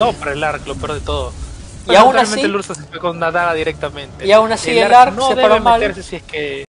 No, para el arc, lo peor de todo. Y aún así- el urso se fue con una daga directamente. Y aún así el arc arc no se debe paró mal. si es que